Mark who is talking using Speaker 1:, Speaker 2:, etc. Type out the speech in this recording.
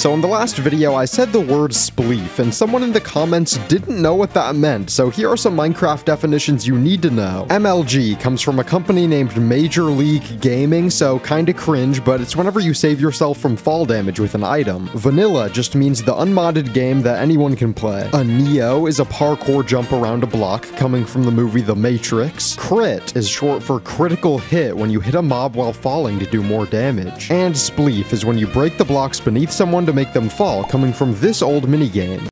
Speaker 1: So in the last video, I said the word spleef, and someone in the comments didn't know what that meant, so here are some Minecraft definitions you need to know. MLG comes from a company named Major League Gaming, so kinda cringe, but it's whenever you save yourself from fall damage with an item. Vanilla just means the unmodded game that anyone can play. A Neo is a parkour jump around a block coming from the movie The Matrix. Crit is short for critical hit when you hit a mob while falling to do more damage. And spleef is when you break the blocks beneath someone to make them fall, coming from this old minigame.